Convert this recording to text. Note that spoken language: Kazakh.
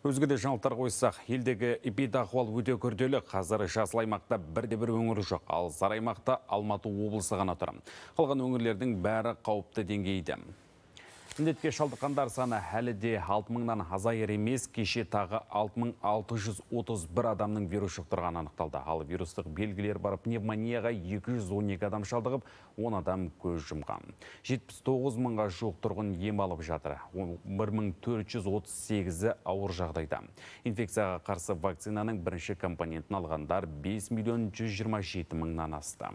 Өзге де жаңалықтар қойсақ, елдегі эпидахуал өте күрделі. Қазір жасыл аймақта бірде бір өңір жоқ, ал сары аймақта Алматы облысы ғана тұр. Қалған өңірлердің бәрі қауіпті деңгейде. Індетке шалдыққандар саны әлі де 6000-нан азайыр емес, кеше тағы 6631 адамның вирус жұқтырғаны анықталды. Ал вирустық белгілер бар пневмонияға 212 адам шалдығып, 10 адам көз жұмған. 79 мыңға жуық тұрғын ем алып жатыр. 1438-і ауыр жағдайда. Инфекцияға қарсы вакцинаның бірінші компонентін алғандар 5 миллион 127 мыңнан асты.